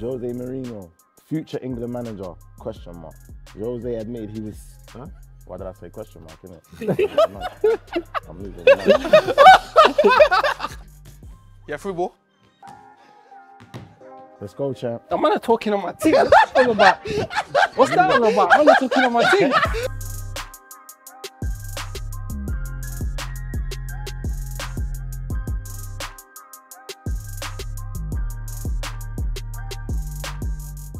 Jose Mourinho, future England manager? Question mark. Jose admitted he was. Huh? Why did I say question mark? Innit? I'm losing. man. Yeah, through ball. Let's go, champ. I'm not talking on my team. What's that all about? What's that all about? I'm not talking on my team.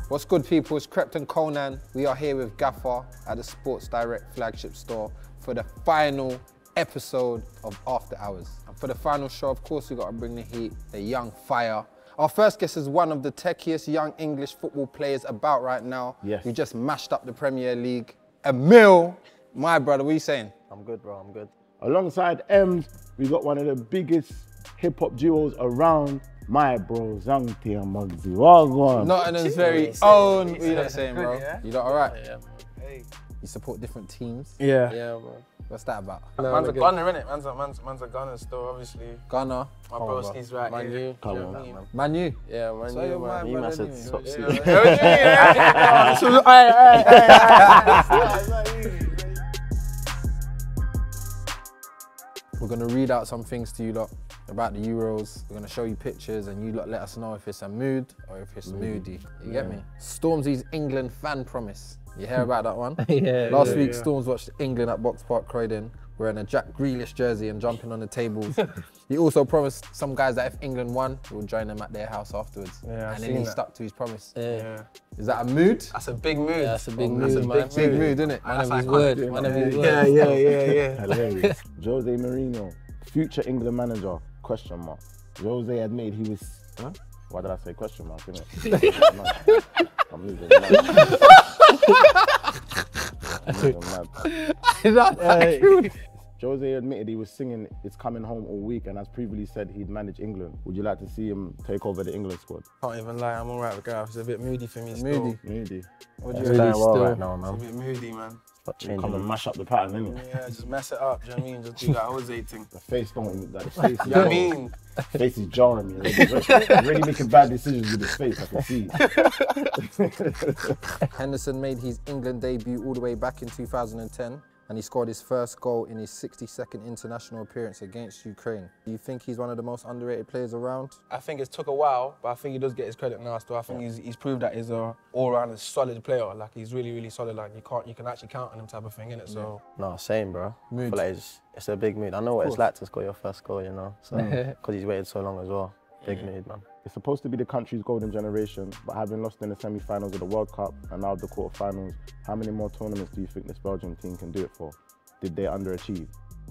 What's good, people? It's Krept and Konan. We are here with Gaffer at the Sports Direct flagship store for the final episode of After Hours. And for the final show, of course, we got to bring the heat, the young fire. Our first guest is one of the techiest young English football players about right now. Yes. Who just mashed up the Premier League. Emile, my brother, what are you saying? I'm good, bro. I'm good. Alongside Ems, we got one of the biggest hip hop duos around. My bro, Young T and Bugsey. Wagwan. Nottingham's very own. You know What are you not saying, bro? You lot all right? Yeah. You support different teams. Yeah. Yeah, man. What's that about? man's a gunner, innit? Man's a, man's, man's a gunner still, obviously. Ghana, My broski's right Man here. U. Come Do on, what man. Manu. Yeah, man. So you, man. You must have anyway. top Yeah, seed. yeah, yeah. So, aye, aye, aye, We're gonna read out some things to you lot about the Euros. We're gonna show you pictures and you lot let us know if it's a mood or if it's moody. You get me? Stormzy's England fan promise. You hear about that one? Yeah. Last yeah, week, yeah. Storms watched England at Boxpark Croydon wearing a Jack Grealish jersey and jumping on the tables. he also promised some guys that if England won, he would join them at their house afterwards. Yeah, I've and then he that. stuck to his promise. Yeah. Is that a mood? That's a big mood. Yeah, that's a big That's a big Big mood, isn't it? One of That's his iconic. words. One of his words. Yeah, yeah, yeah, yeah. Hilarious. Jose Mourinho, future England manager? Question mark. Jose admitted he was. Huh? Why did I say question mark? Innit? I'm losing. Man. I'm losing mad. Jose admitted he was singing "It's Coming Home" all week, and as previously said, he'd manage England. Would you like to see him take over the England squad? Can't even lie, I'm alright with Gareth. It's a bit moody for me still. Moody. Moody. What do you going Really well still- right now, It's a bit moody, man. Stop Come and mash up the pattern, innit? Yeah, just mess it up. Do you know what I mean? Just do that Jose thing. The face don't even. Like, the face, You know what I mean? face is jarring me. He's really, really making bad decisions with his face. I can see. Henderson made his England debut all the way back in 2010 and he scored his first goal in his 62nd international appearance against Ukraine. Do you think he's one of the most underrated players around? I think it's took a while, but I think he does get his credit now. Still, I think he's, he's proved that he's a all-round solid player. Like he's really, really solid. Like you can't, you can actually count on him type of thing, innit? So No, same, bro. Mood. feel like it's, it's a big mood. I know what it's like to score your first goal, you know. So, because he's waited so long as well. Big mood, man. It's supposed to be the country's golden generation, but having lost in the semi-finals of the World Cup and now the quarter-finals, how many more tournaments do you think this Belgium team can do it for? Did they underachieve?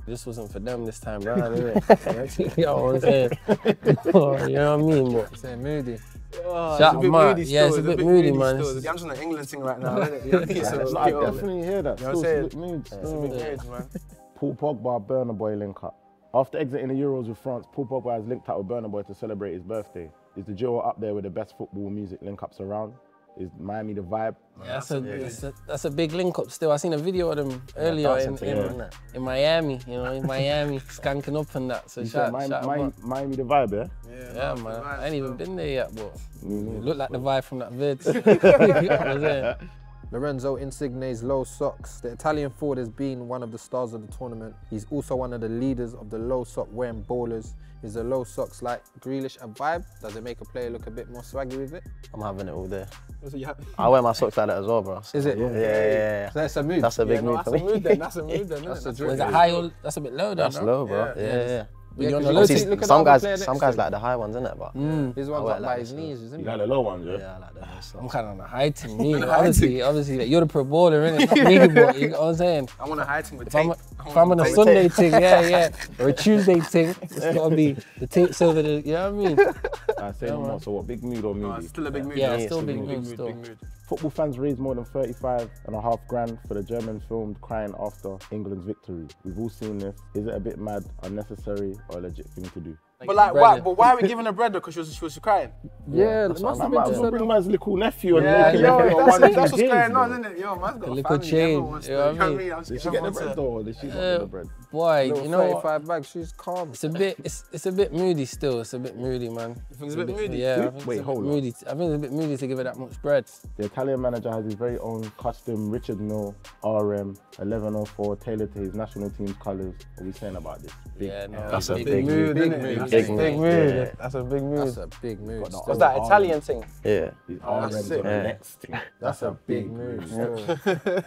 This wasn't for them this time round, innit? you know what I'm saying? Oh, you know what I mean? But Say moody. Oh, Shut him up. Yeah, it's a bit moody, man. Still. I'm just on the England thing right now, innit? You know I mean? So, No, I definitely hear that. You know what I'm saying? it's a bit mood, It's a still. big age, man. Paul Pogba, Burna Boy link up. After exiting the Euros with France, Paul Pogba has linked up with Burna Boy to celebrate his birthday. Is the duo up there with the best football music link ups around? Is Miami the vibe? that's, a, that's, a, that's a big link up still. I seen a video of them earlier dancing in, together, in, innit? in Miami, you know, in Miami, skanking up and that. So You said shout, Miami, shout 'em Miami. Miami the vibe, yeah? Yeah, no, man. I ain't even been there yet, but Mm. it looked like the vibe from that vid. you know what I'm saying? Lorenzo Insigne's low socks. The Italian forward has been one of the stars of the tournament. He's also one of the leaders of the low sock wearing bowlers. Is the low socks like Grealish a vibe? Does it make a player look a bit more swaggy with it? I'm having it all day. So you I wear my socks like that as well, bro. Is it? Yeah, yeah, yeah. yeah. So that's a move. That's a big Yeah, no, mood that's for a me. mood then. That's a mood then. That's innit? a drip. Was that high or that's a bit low then? That's no? low, bro. Yeah, Yeah, yeah. Yeah. yeah. You're on Yeah, the 'cause low you team. see- look at some guys, some guys like the high ones, innit? But His I one's wear up like by his knees, isn't You it? like the low ones, yeah? yeah, I like the high socks. I'm kind of on a high team. Me, obviously, obviously, like, you're the pro baller, innit? Not me, but you know what I'm saying. I want a hide him with If tape. If I'm on a Sunday thing, yeah, yeah, or a Tuesday thing, it's gotta be the tapes over the, you know what I mean? I say no more. So what? Big mood or No, it's still a big mood. Yeah, though. it's still a big big mood, mood, still. big mood. Football fans raised more than 35 and a half grand for the German filmed crying after England's victory. We've all seen this. Is it a bit mad, unnecessary, or a legit thing to do? But like, why? But why are we giving her bread though? Because she was, she was crying. Yeah, That's it must what have been might just a bring my little nephew and Yeah, make him yo, make it that's, that's what's going on, isn't it? Yo, man's got The a little family. change, everyone you know what I you know mean? I'm Did she get the bread though, or did she not get the bread? Boy, Little you know what? 35 bags, she's calm. It's a bit, it's, it's a bit moody still. It's a bit moody, man. You think it's a bit moody? Yeah, I hmm? Wait, it's a bit hold on. moody. I think it's a bit moody to give it that much bread. The Italian manager has his very own custom Richard Mille RM 1104 tailored to his national team's colours. What are we saying about this? Big Yeah, no, That's a big big mood, Big innit? mood. That's Big a big Yeah. mood. That's a big mood. That's a big move. Got. What's that Italian thing? Yeah. His Oh, that's RMs sick. the next thing. That's a big move.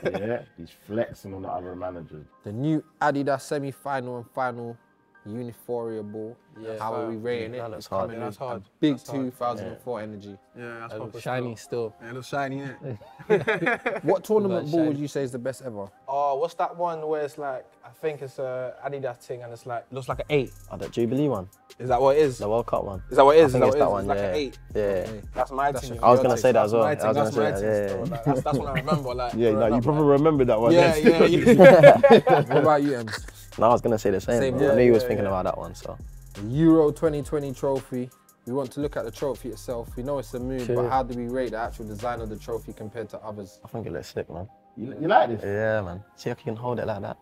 yeah, he's flexing on the other managers. The new Adidas semi-final and final Uniforia ball. Yeah, How are we rating That it? looks It's hard. coming Yeah, that's with a hard. Big That's hard. 2004 energy. Yeah, that's That shiny still. Yeah, it looks shiny, innit? What tournament ball shiny. would you say is the best ever? Oh, what's that one where it's like, I think it's a Adidas thing and it's like, looks like an eight. Oh, the Jubilee one. Is that what it is? The World Cup one. Is that what it I think Is it's that that what one, it is? It's like yeah. an eight. Yeah. That's my That's thing. your- you know. I was gonna say that as well. I was gonna that's say my that, thing yeah, still. yeah. Like, that's, that's what I remember. Like, Yeah, no, you probably remember that one. Yeah, yeah, yeah. What about you, Ems? No, I was gonna say the same. Same, yeah, I knew you was thinking about that one, so. Euro 2020 trophy. We want to look at the trophy itself. We know it's a mood, but how do we rate the actual design of the trophy compared to others? I think it looks sick, man. You, you like this? Yeah, man. See if you can hold it like that.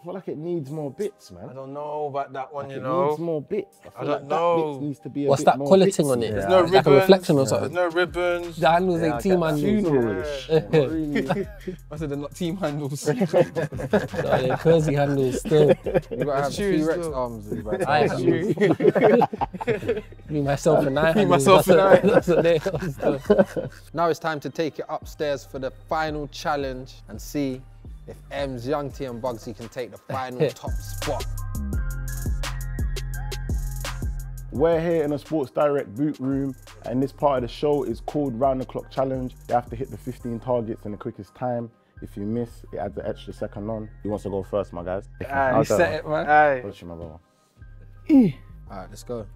I feel like it needs more bits, man. I don't know about that one, Like you it know. needs more bits. I, feel don't like know. That bits needs to be a What's bit that more quality on it? There's no Like a ribbons. reflection or There's no ribbons. The handles Yeah, ain't team handles. Funeral-ish. Really. I said they're not team handles. Oh, no, they're Kersey handles still. You gotta have true, T-Rex arms. I That's handles. Me, myself, and I. Me, myself, and I. That's what they are. Now it's time to take it upstairs for the final challenge and see if M's, Young T and Bugsey can take the final top spot. We're here in a Sports Direct boot room, and this part of the show is called Round the Clock Challenge. You have to hit the 15 targets in the quickest time. If you miss, it adds an extra second on. Who wants to go first, my guys? Aye, you set it, man. Aye. What's your my brother? All right, let's go.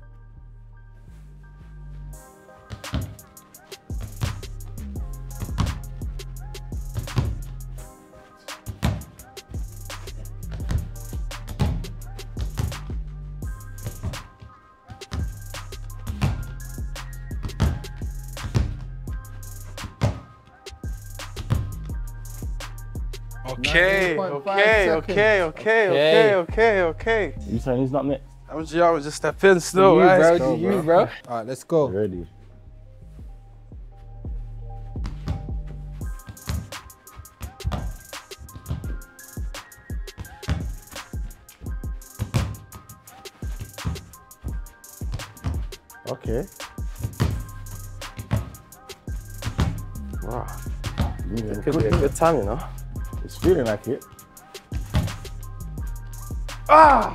Okay, okay, okay, okay, okay, okay, okay. You saying he's not next? I was, yeah, I was just step in still, you, right? bro. go, you, bro. bro. All right, let's go. Ready. Okay. Wow. Moving It could be a good time, you know. It's feeling like it. Ah!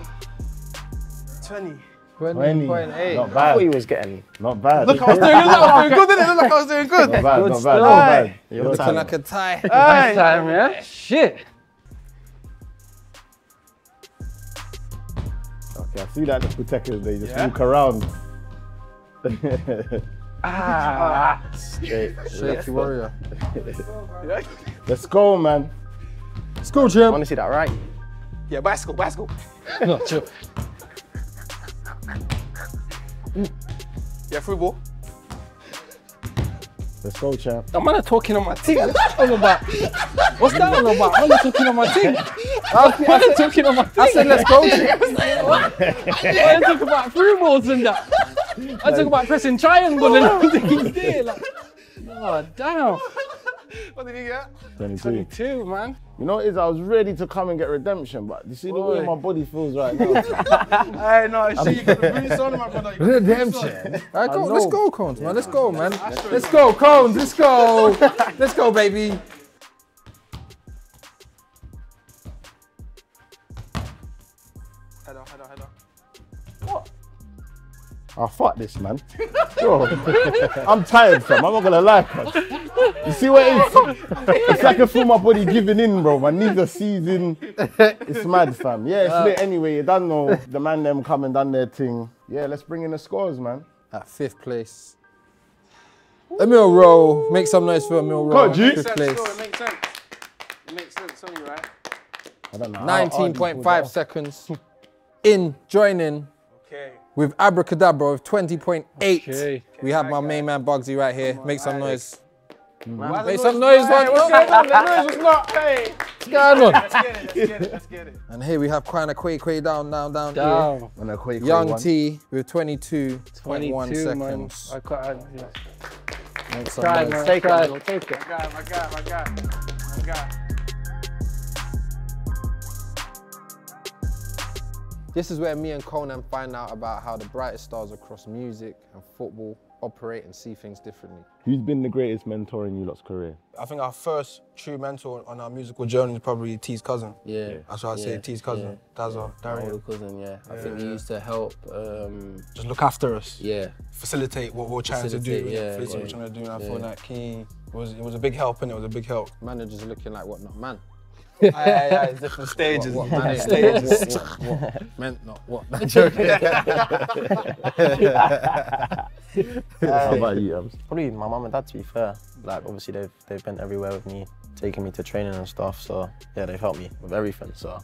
20. 20. 20.8. Not I bad. thought he was getting. Not bad. Look, I was doing, look, I was doing good, didn't it? Look like I was doing good. Not bad, Good not bad, stuff. not bad. Your Your Looking time. like a tie. Aye. Time, yeah? Shit. Okay, I see that the protectors, they just Yeah? walk around. Ah. Straight. Shaky warrior. Let's go, man. Let's go, I Jim. want to see that right. Yeah, bicycle, bicycle. No, chill. Yeah, through ball. Let's go, champ. I'm not talking on my thing. What's that all about? What's that all about? I'm not talking on my thing. I'm not talking on my thing. I said, let's go. Champ. I talk about through balls and that. I talk about pressing triangle and everything there. Like, oh, damn. What did you get? 22. Two, man. You know what it is? I was ready to come and get redemption, but you see the way my body feels right now. I Hey, no, see, you got the boots on, my brother. You got the boots on. Redemption. All right, go, let's go, Cones, man. Let's go, man. Let's go, Cones. Let's go. Let's go, baby. Oh, fuck this, man. Yo, I'm tired, fam. I'm not gonna lie, cuz. You see what it is? It's like I feel my body giving in, bro. My knees are seizing. It's mad, fam. Yeah, it's lit anyway. You don't know. The man them come and done their thing. Yeah, let's bring in the scores, man. At fifth place. Emile Rowe. Make some noise for Emile Rowe. Go, G. Fifth place. still, it makes sense. It makes sense, only right? I don't know. how hard you pulled that 19.5 seconds. In, joining Okay. With Abracadabra with 20.8. Okay. We have my main man Bugsey right here. Make some noise. Why Make some noise, Hey, man. what's going on? The noise was not. Hey. What's going on? Let's get it, let's get it, let's get it. And here we have Kwana Quay Quay down, down, down, Down. And a Quay Quay Young one. T with 22.1 22, man. seconds. I quite, yeah. Make some Try, noise. man. Take it, Try. man, take it. My guy, my guy, my guy, my guy. This is where me and Konan find out about how the brightest stars across music and football operate and see things differently. Who's been the greatest mentor in you lot's career? I think our first true mentor on our musical journey is probably T's cousin. Yeah. That's why I say Yeah, T's cousin, Dazza, My older Darian. cousin, yeah. I think he used to help. Um, Just look after us. yeah. Facilitate what we're trying to do. Facilitate, yeah, Facilitate what we're trying to do. And I Yeah. feel like he was, it was a big help, and it was a big help. Managers looking like what not man. Yeah, yeah, it's different stages. What, what man is stages. what, what, what meant not what. I'm joking. How um, about you, Ams? Probably my mum and dad, to be fair. Like, obviously, they've, they've been everywhere with me, taking me to training and stuff. So, yeah, they've helped me with everything. So,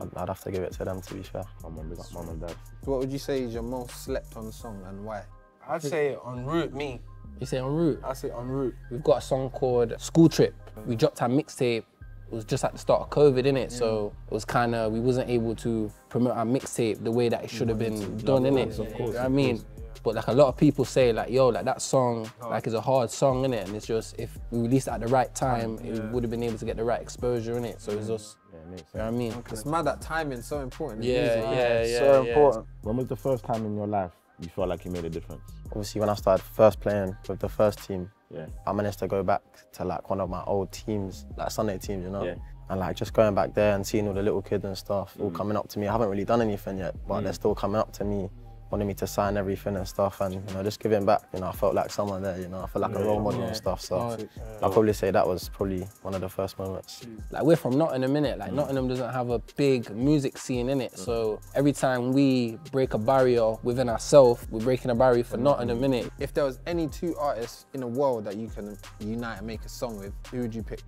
I'd, I'd have to give it to them, to be fair. My mum, big up mum and dad. What would you say is your most slept on song and why? I'd say on route, me. You say en route. I'd say on route. We've got a song called School Trip. We dropped our mixtape. It was just at the start of COVID, innit? So it was kind of, we wasn't able to promote our mixtape the way that it should have been done, innit? of course, You know what I mean? But like a lot of people say, like, yo, like that song, like is a hard song, innit? And it's just, if we released it at the right time, it would have been able to get the right exposure, innit? So it's just, Yeah, makes you know what I mean? It's mad that timing's so important. Yeah, music. yeah, yeah. so yeah. important. When was the first time in your life you felt like you made a difference? Obviously, when I started first playing with the first team, Yeah. I managed to go back to like one of my old teams, like Sunday teams, you know? Yeah. And like just going back there and seeing all the little kids and stuff all mm. coming up to me. I haven't really done anything yet, but mm. they're still coming up to me, wanting me to sign everything and stuff and you know, just giving back. You know, I felt like someone there, you know, I felt like a role model and stuff. So Oh, I'll probably say that was probably one of the first moments. Like we're from Nottingham, innit? Like mm. Nottingham doesn't have a big music scene in it. Mm. So every time we break a barrier within ourselves, we're breaking a barrier for mm. Nottingham, innit? If there was any two artists in the world that you can unite and make a song with, who would you pick?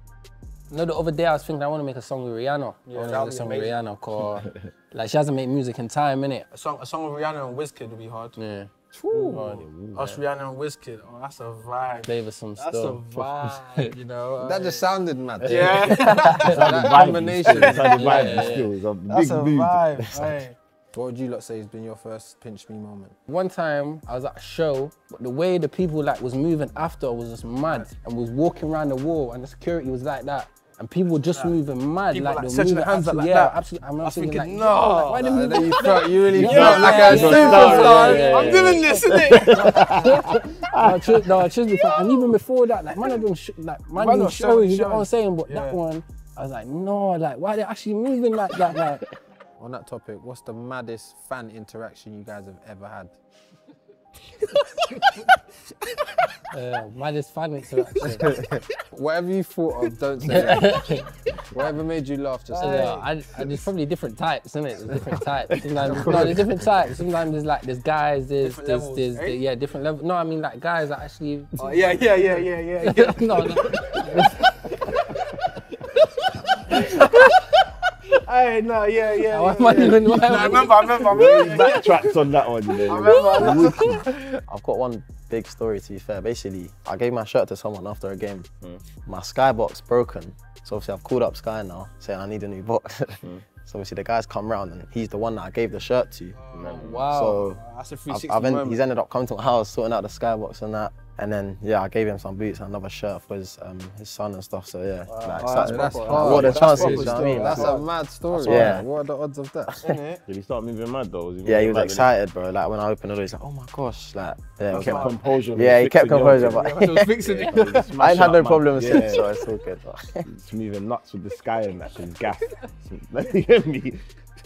You know, the other day I was thinking I want to make a song with Rihanna. I want to make a be song with. Rihanna, cause like she hasn't made music in time, innit? A song, a song with Rihanna and Wizkid would be hard. Yeah. Us, Rihanna and Wizkid. Oh, that's a vibe. Flavor some That's stuff. a vibe, you know. That just sounded mad. yeah. that combination. It's how vibe Yeah, still. It's a big That's a mood. vibe. Hey. What would you lot say has been your first pinch me moment? One time I was at a show, but the way the people like was moving after was just mad and was walking around the wall and the security was like that. And people were just moving mad, People, like, like, stretching their hands out absolutely- like yeah, that. absolutely. I, I was thinking, thinking, like, no. like, why they And you felt, you really Yeah, felt like yeah, a yeah, superstar. yeah, yeah, I'm yeah. doing this, innit? no, true, no, truthfully, fam, and even before that, like man, I done sh- like man, Man doing was shows, showing you know what I'm saying? But Yeah. that one, I was like, no, like why they actually moving like that? Like, On that topic, what's the maddest fan interaction you guys have ever had? Uh, maddest fan interaction. Whatever you thought of, don't say that. Whatever made you laugh, just say Yeah, I, I, there's probably different types, isn't it? There's different types. Sometimes, no, there's different types. Sometimes there's like there's guys, there's Different there's, levels, there's, eh? yeah, different levels. No, I mean like guys that actually. Oh, yeah, yeah, yeah, yeah, yeah. yeah. no, no. Hey, no, yeah, yeah. Why yeah, I yeah. even? Why No, am I I- remember, I remember, I remember. Backtracks on that one, you know. I remember. I've got one big story to be fair. Basically, I gave my shirt to someone after a game. Hmm. My skybox broken. So obviously I've called up Sky now saying I need a new box. Hmm. so obviously the guys come round and he's the one that I gave the shirt to. Hmm. Wow. So That's a I've, 360 I've en- moment. he's ended up coming to my house, sorting out the skybox and that. And then yeah, I gave him some boots and another shirt for his um, his son and stuff. So yeah, like, Oh, that's, that's what hard. are the That's chances? proper You know what I mean? That's Like, a mad story. Yeah. What are the odds of that? Did he start moving mad though? Was yeah, he was mad, excited, bro. Like when I opened the door, he's like, "Oh my gosh!" Like yeah, he He kept, kept composure. yeah, he kept composure, but I was fixing it. I ain't had no man. problems Yeah. since, so it's all good. It's moving nuts with the sky and that shit's gas. you get me?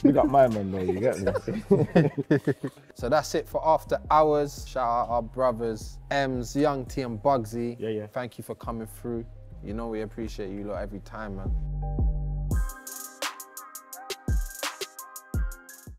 We got my man though, you get me? So that's it for After Hours. Shout out our brothers, Ems, Young T, and Bugsey. Yeah, yeah. Thank you for coming through. You know we appreciate you lot every time, man.